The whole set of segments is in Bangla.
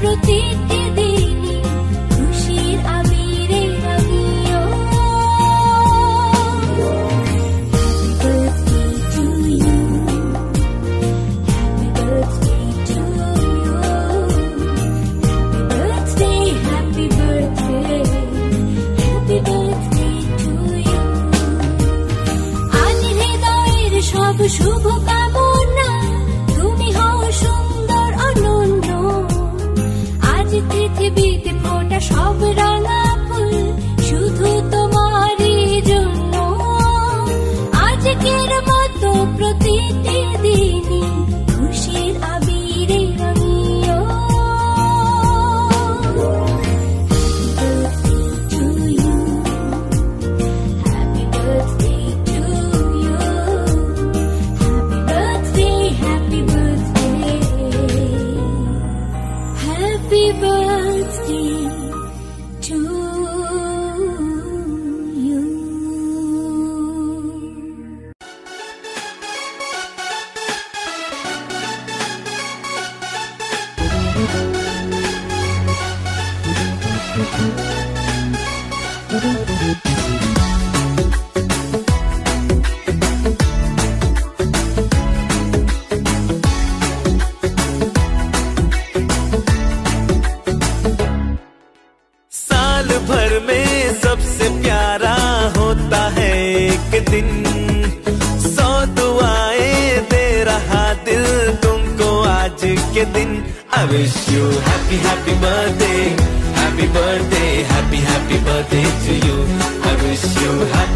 প্রতি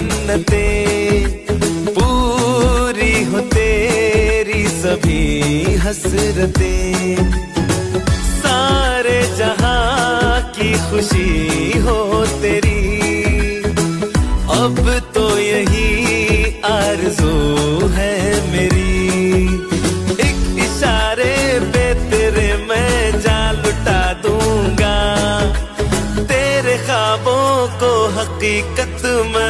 मन्नते पूरी हो तेरी सभी हसरते। सारे जहाँ की खुशी हो तेरी, अब तो यही आरज़ू है मेरी। एक इशारे पे तेरे मैं जान लुटा दूँगा, तेरे ख्वाबों को हकीकत मैं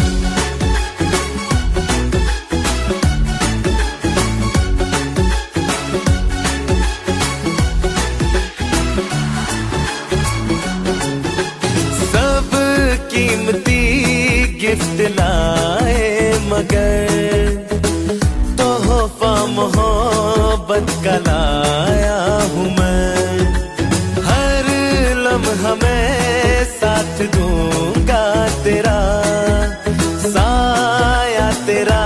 मोहब्बत का हूँ मैं। हर लम्हा मैं साथ दूँगा तेरा। साया तेरा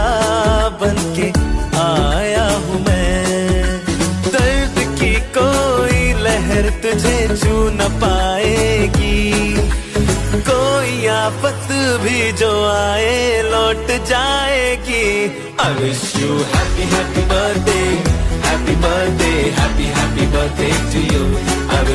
बन के आया हूँ मैं। दर्द की कोई लहर तुझे छू न पाएगी। कोई आफत भी जो आए लौट जाएगी। I wish you happy happy birthday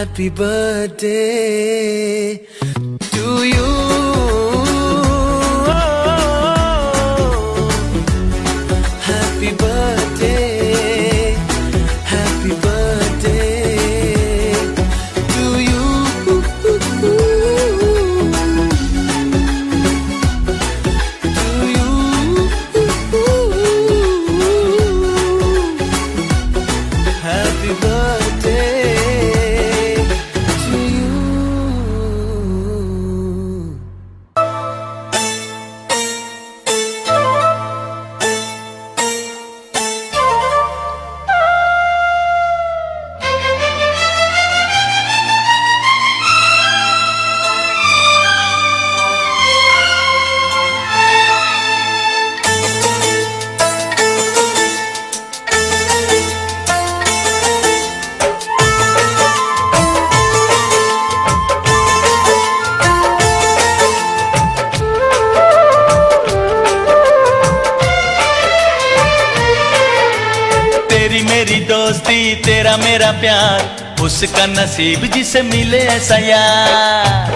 happy birthday तेरा मेरा प्यार, उसका नसीब जिसे मिले ऐसा यार।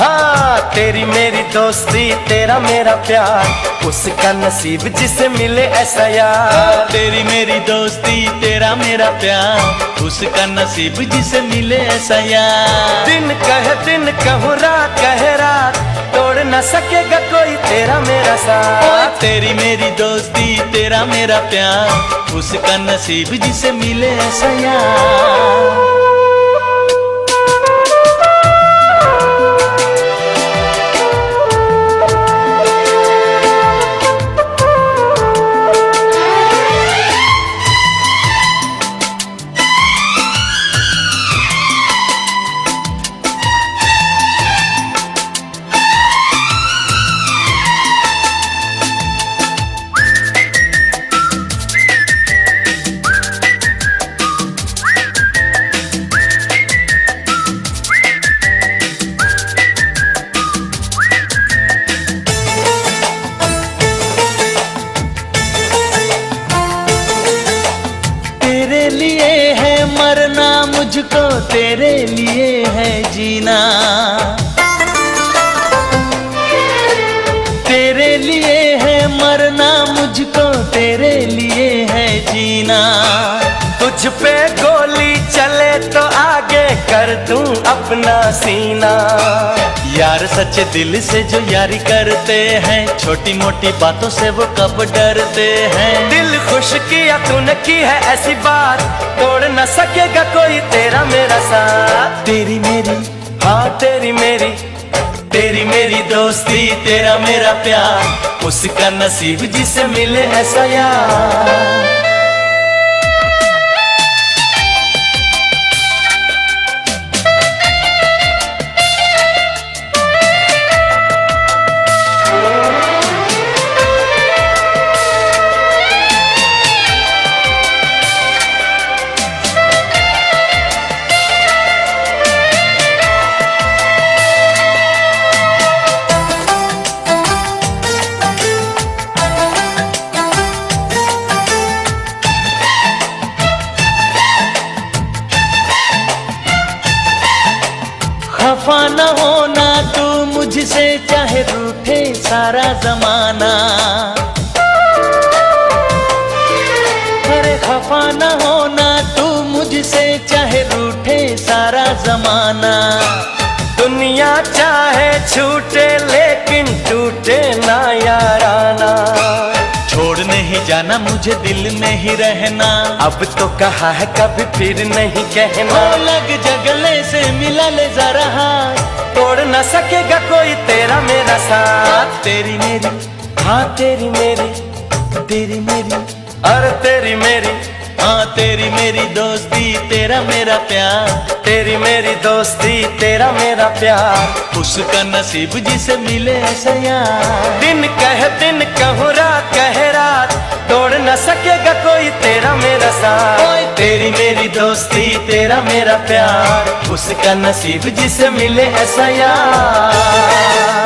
हाँ तेरी मेरी दोस्ती, तेरा मेरा प्यार, उसका नसीब जिसे मिले ऐसा यार। तेरी मेरी दोस्ती, तेरा मेरा प्यार, उसका नसीब जिसे मिले ऐसा यार। दिन कह दिन कहूँ, रात कहे रात तोड़ न सकेगा कोई, तेरा मेरा साथ। तेरी मेरी दोस्ती, तेरा मेरा प्यार, उसका नसीब जिसे मिले ऐसा यार। सच्चे दिल से जो यारी करते हैं छोटी मोटी बातों से वो कब डरते हैं। दिल खुश किया तूने की है ऐसी बात तोड़ न सकेगा कोई तेरा मेरा साथ। तेरी मेरी हाँ तेरी मेरी तेरी मेरी दोस्ती तेरा मेरा प्यार उसका नसीब जिसे मिले ऐसा यार। अब तो कहा है कभी फिर नहीं कहना। ओ लग जगले से मिला ले जरा हाथ। तोड़ न सकेगा कोई तेरा मेरा साथ। तेरी मेरी हाँ तेरी मेरी तेरी मेरी। अरे तेरी मेरी। हाँ तेरी मेरी दोस्ती तेरा मेरा प्यार। तेरी मेरी दोस्ती तेरा मेरा प्यार। उसका नसीब जिसे मिले ऐसा यार। दिन कह दिन कहूँ रात कह रात। तोड़ न सकेगा कोई तेरा मेरा साथ। ओए। तेरी मेरी दोस्ती तेरा मेरा प्यार। उसका नसीब जिसे मिले ऐसा यार।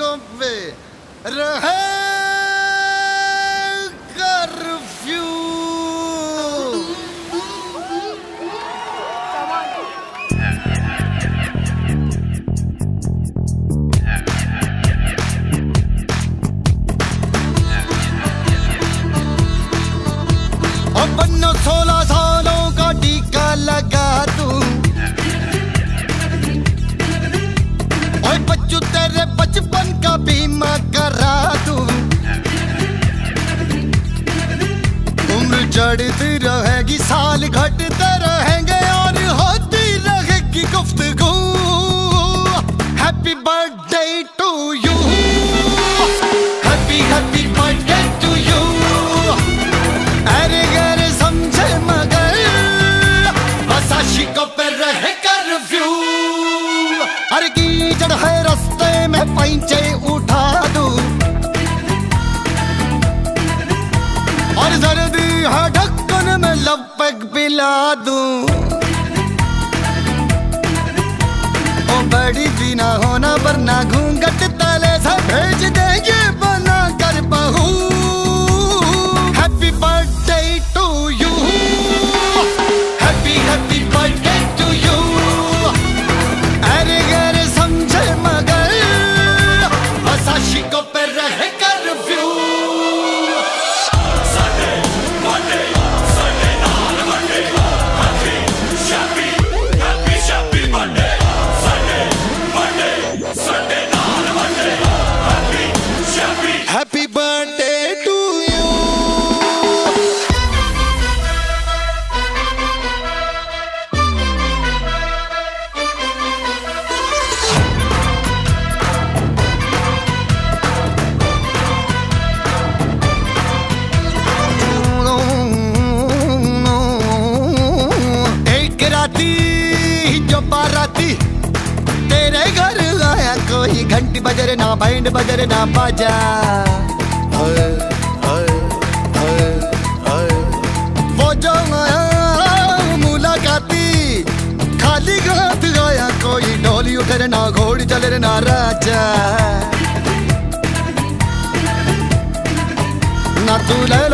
आशिकों पे रहे साल घटते दूँ। ओ बड़ी भी ना होना वरना घूम ਮੇਰੇ ਨਾਲ ਰਾਜਾ ਨਾ ਤੂੰ ਲੈ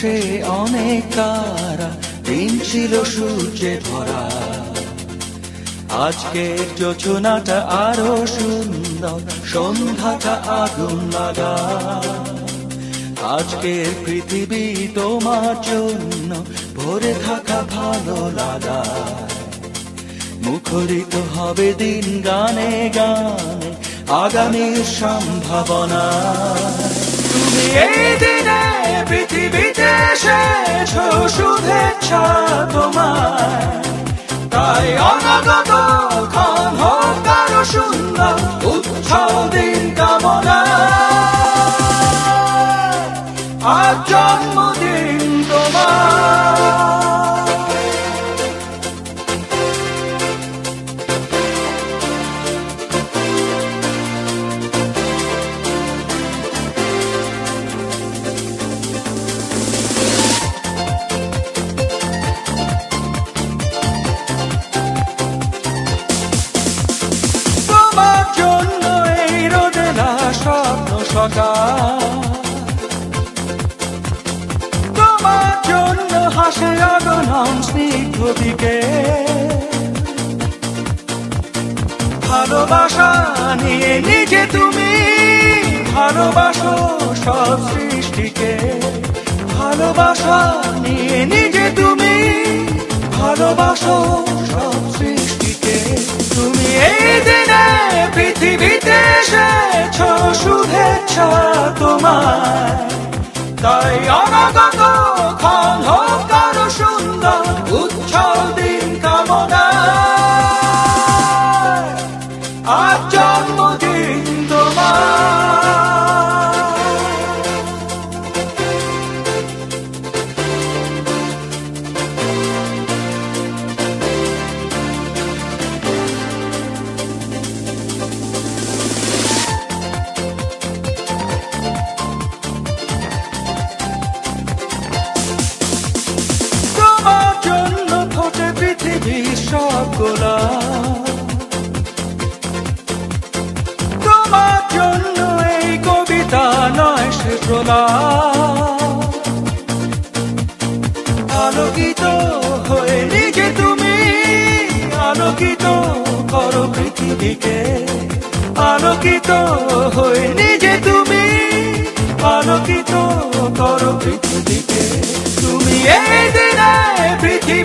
আকাশে অনেক তারা দিন ছিল সূর্যে ভরা। আজকের যোচনাটা আরও সুন্দর, সন্ধ্যাটা আগুন লাগা। আজকের পৃথিবী তোমার জন্য, ভরে থাকা ভালো লাগা। মুখরিত হবে দিন গানে গানে, আগামীর সম্ভাবনা। তুমি এই দিনে অনাগত ভালোবাসো সব সৃষ্টিকে। তুমি এই দিনে পৃথিবীতে এসেছ শুভেচ্ছা তোমার তাই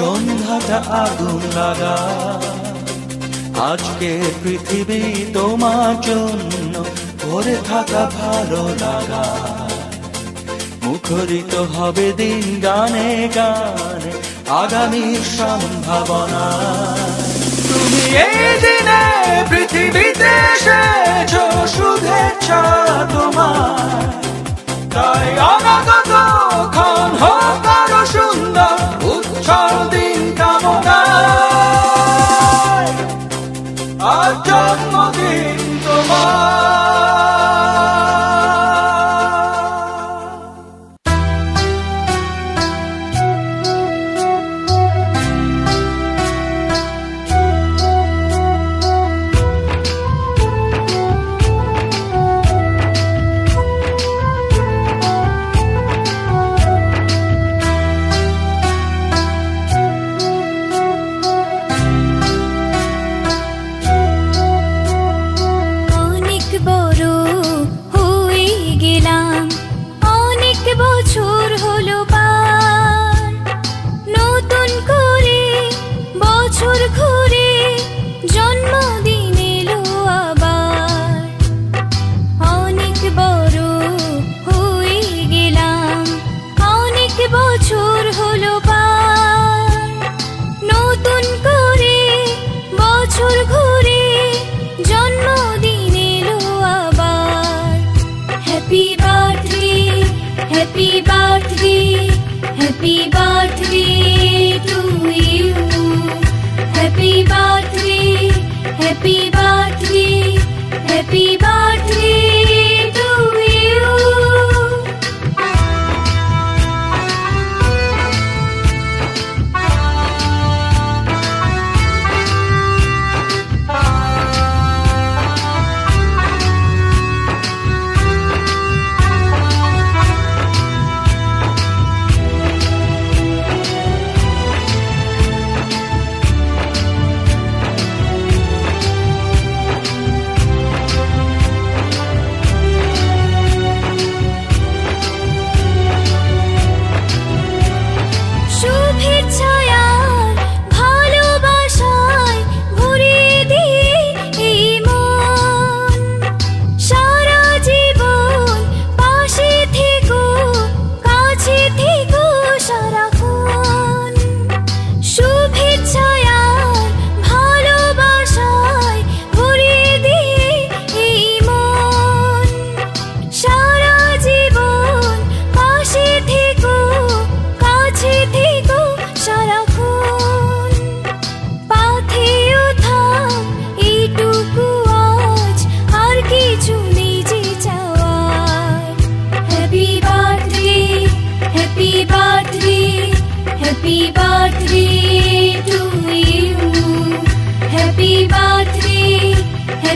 সন্ধ্যাটা আগুন লাগা। আজকে পৃথিবী তোমার জন্য ভরে থাকা ভালো লাগা। মুখরিত হবে দিন গানে গানে আগামী সম্ভাবনা। তুমি এই দিনে পৃথিবীতে এসেছ শুভেচ্ছা তোমার। তাই অনাগত ক্ষণ হোক আরও সুন্দর আজন্মদিন তোমার। happy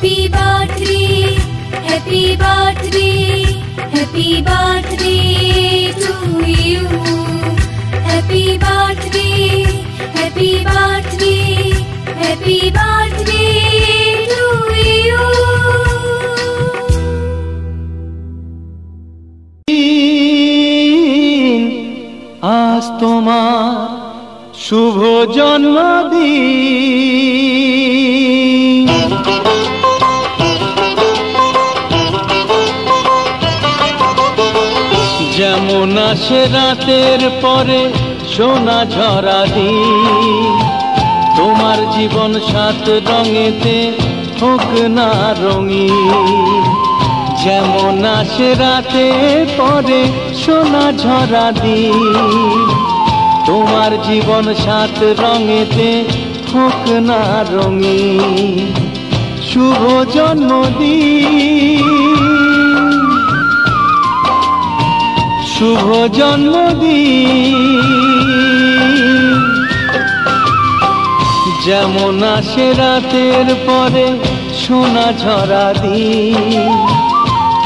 Birthday, happy birthday to you. Happy birthday, happy birthday, happy birthday to you. আজ তোমার শুভ জন্মদিন আসে রাতের পরে সোনা ঝরা দিন। তোমার জীবন সাত রঙেতে হোক না রঙিন। যেমন আসে রাতে পরে সোনা ঝরা দিন। তোমার জীবন সাত রঙেতে হোক না রঙিন। শুভ জন্মদিন। শুভ জন্মদিন। যেমন আসে রাতের পরে সোনা ঝরা দিন।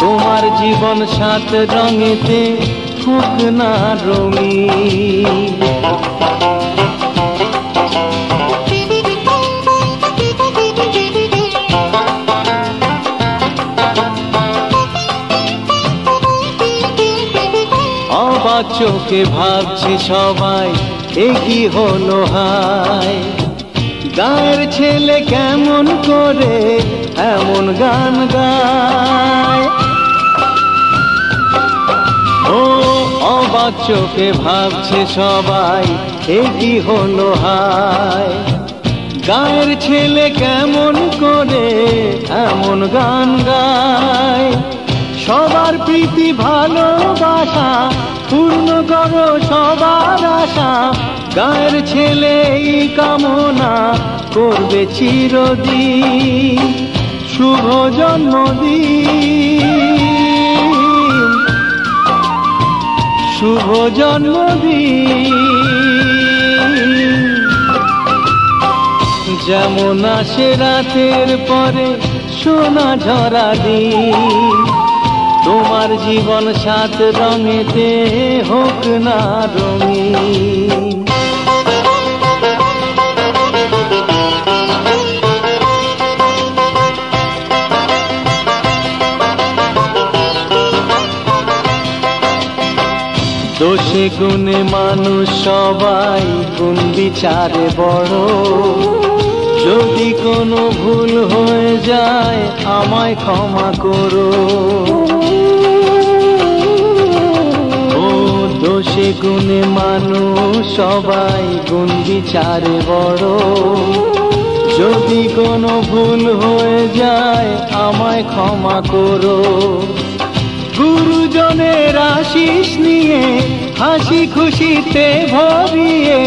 তোমার জীবন সাত রঙেতে ফুক না রঙিন। চোখে ভাবছে সবাই, এ কি হলো হায়? গায়ের ছেলে কেমন করে এমন গান গায়? ও অবাক চোখে ভাবছে সবাই, এ কি হলো হায়? গায়ের ছেলে কেমন করে এমন গান গায়? সবার প্রীতি, ভালোবাসা, পূর্ণ করো সবার আশা। গায়ের ছেলে কামনা করবে চিরদিন। শুভ জন্মদিন। শুভ জন্মদিন। যেমন আসে রাতের পরে সোনা ঝরা দিন। তোমার জীবন সাত রঙেতে হোক না রঙিন। দোষে গুণে মানুষ সবাই গুণ বিচারে বড়। যদি কোনো ভুল হয়ে যায়, আমায় ক্ষমা করো। দোষে গুণে মানুষ, সবাই গুণ বিচারে বড়। যদি কোনো ভুল হয়ে যায়, আমায় ক্ষমা করো। গুরুজনের আশিস নিয়ে, হাসি খুশিতে ভরিয়ে,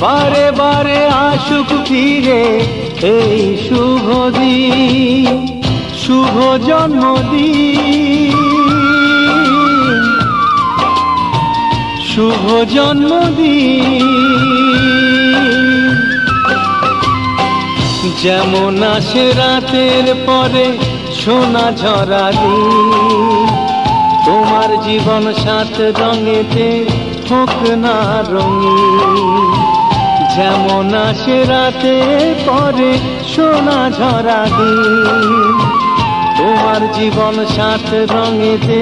বারে বারে আসুক ফিরে এই শুভ দিন, শুভ জন্মদিন। শুভ জন্মদিন। যেমন আসে রাতের পরে সোনা ঝরা দিন। তোমার জীবন সাত রঙেতে হোক না রঙিন। যেমন আসে রাতে পরে সোনা ঝরা দিন। তোমার জীবন সাত রঙেতে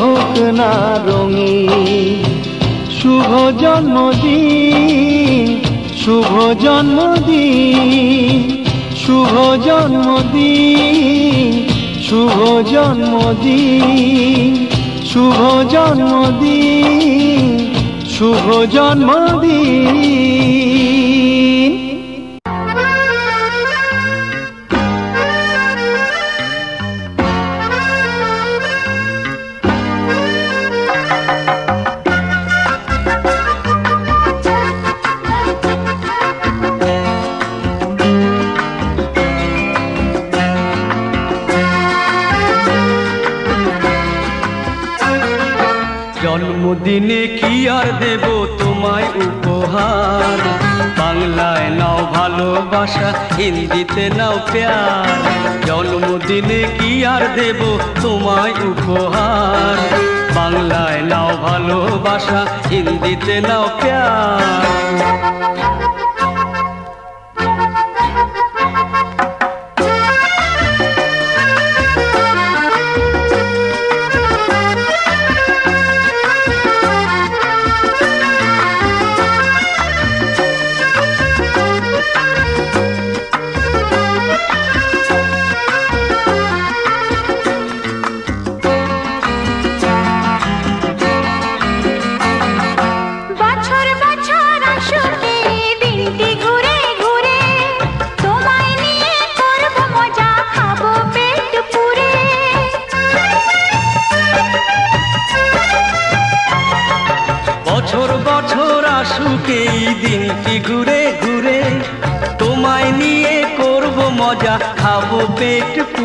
হোক না রঙিন। শুভ জন্মদিন শুভ জন্মদিন শুভ জন্মদিন শুভ জন্মদিন শুভ জন্মদিন শুভ জন্মদিন। হিন্দিতে নাও প্যার। জন্মদিনে কি আর দেব তোমায় উপহার? বাংলায় নাও ভালোবাসা, হিন্দিতে নাও প্যার। पेट